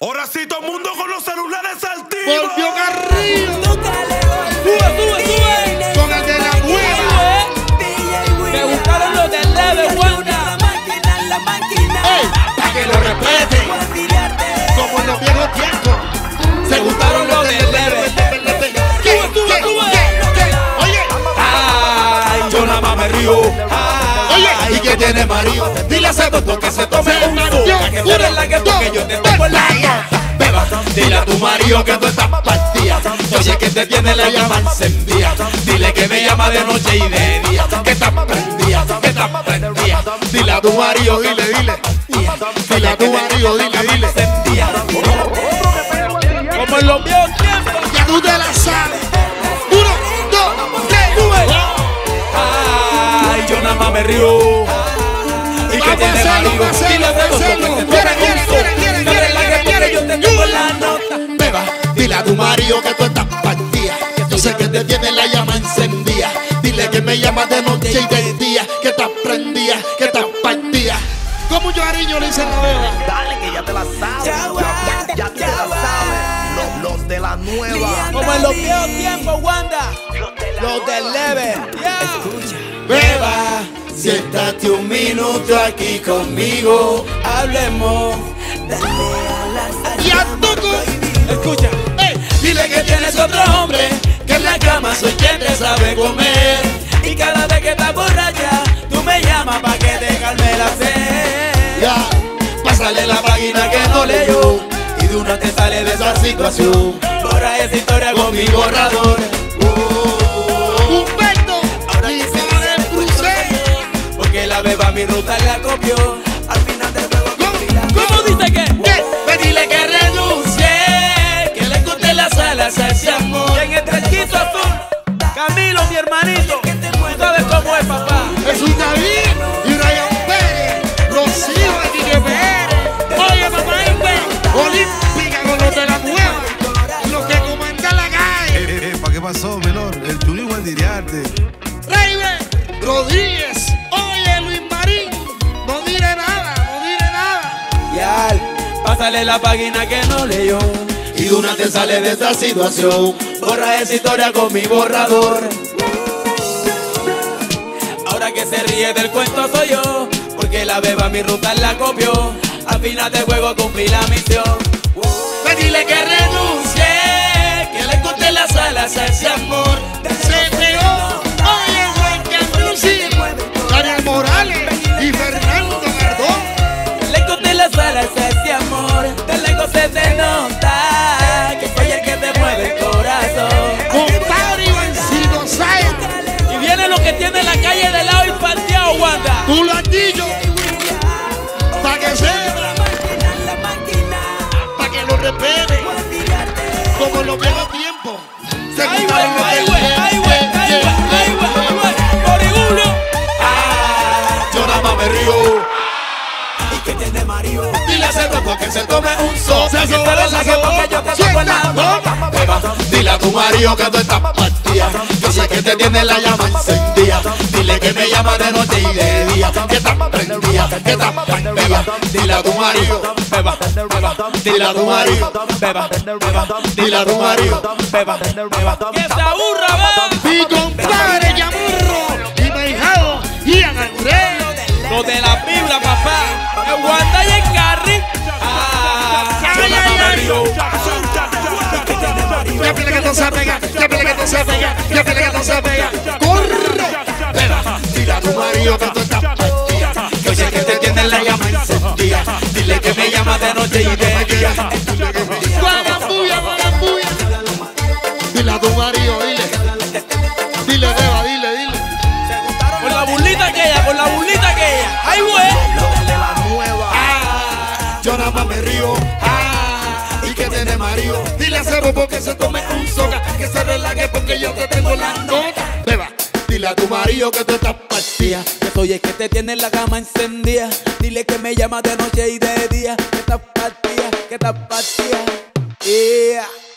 Ahora sí, todo el mundo con los celulares activos. Volvió Garrido Sube, sube, sube. con el de la nueva. Me gustaron los del leve, Wanda. ¡Ey! Pa' que lo respete. Como en los viejos tiempos. Se gustaron los del leve. ¿Qué? Sube, sube, ¿Qué? sube. ¿Qué? ¿Qué? Oye, Ay, yo nada más me río. Oye, Ay, ¿y qué tiene marido? Dile a ese doctor que se tome que se relaje porque yo te pongo en la Beba, dile a tu marido que tú estás partida. Oye, que te tiene la llama encendida. Dile que me llama de noche y de día. Que estás prendida, que estás prendida. Dile a tu marido, dile, dile. Dile a tu marido, dile, dile. Como en los viejos tiempos. Ya tú te la sabes. Uno, dos, tres. Sube. Ay, yo nada más me río. Que a tiene marido. a a a que Quiere, yo te tengo la nota. Beba, dile a tu marido que tú estás partida. Yo sé que te tiene la llama encendida. Dile que me llamas de noche y de día. Que estás prendida, que estás partida. Con mucho cariño le dicen la beba. Dale que ya te la sabes. Ya, ya te la sabes. Los, los de la nueva. Como en los viejos tiempos, Wanda. Los del leve. Beba, Siéntate un minuto aquí conmigo. Hablemos. y a. Escucha. Dile que tienes otro hombre. Que en la cama soy quien te sabe comer. Y cada vez que estás borracha, tú me llamas pa' que te calme la sed. Ya, Pásale la página que no leyó. Y de una te sale de esa situación. Borra esa historia con mi borrador. Mi ruta la copió. Al final del juego ¿Cómo dice que? ¿Qué? Pues dile que renuncie, que le guste las alas a ese amor. Y en el trenquito azul, Camilo, mi hermanito, tú sabes cómo es, papá. Jesús David y Ryan Pérez, Rocío y Quique Pérez. Oye, papá, Olímpica con los de la nueva, los que comandan la calle. Eh, eh, ¿Para qué pasó, menor? El turismo al diriarte. Rodríguez, pásale la página que no leyó. Y de una te sale de esta situación. Borra esa historia con mi borrador. Ahora que se ríe del cuento soy yo. Porque la beba mi ruta la copió. Al final del juego cumplí la misión. Dile que renuncie. Que le corte las alas a ese amor. Se tu que sepa, pa' que lo respete, como los viejos tiempos. Se Ay, ay, ay, ay, ay, ay. Ah, yo nada más me río. Y que tiene. Dile a ese loco que se tome un sol. Se porque yo te toco en la boca. Beba, Dile a tu marido que tú estás partida. Yo sé que te tiene la llama encendida. Dile que me llama de noche y de día. Que estás prendida, que estás prendida. Dile a tu marido, beba, beba. Dile a tu marido, beba, beba. Dile a tu marido, beba, beba. Que se aburra, beba. Mi compadre Yamurro y mi hijado Ian Agurero. Los de la Biblia, papá. En Wanda y en Carri. Ah, Ay, ay, ay. Ya pele que no se pega, ya pele que no se pega, ya pele que no se pega. ¡Corre! Beba, dile a tu marido que. Que que te tiene la llama encendida. Dile que me llama de noche y de día. Guagambuya, guagambuya. Dile a tu marido, dile. Dile, beba, dile, dile. Con la burlita aquella, con la burlita aquella. ¡Ay, güey! De la nueva. Ah, yo nada más me río. Ah, y que tiene marido. Dile a Cebo porque se tome un soga, que se relaje porque yo te tengo la nota. Tu marido que tú estás partida. Que soy el que te tiene la cama encendida. Dile que me llama de noche y de día. Que estás partida, que estás partida. Yeah.